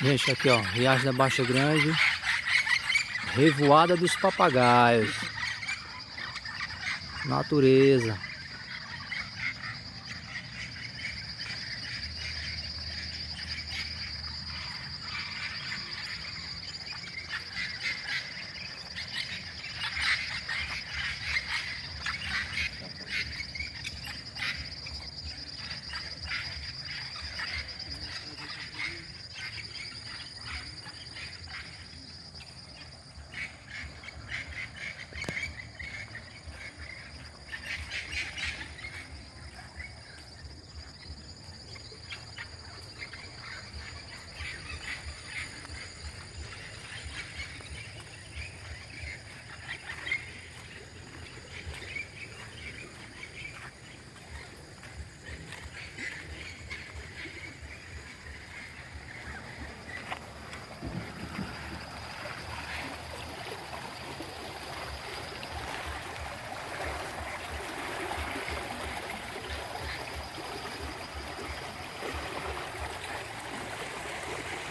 Gente, aqui ó, Riacho da Baixa Grande, Revoada dos Papagaios, natureza.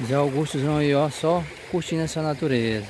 Zé Augustozão aí, ó, só curtindo essa natureza.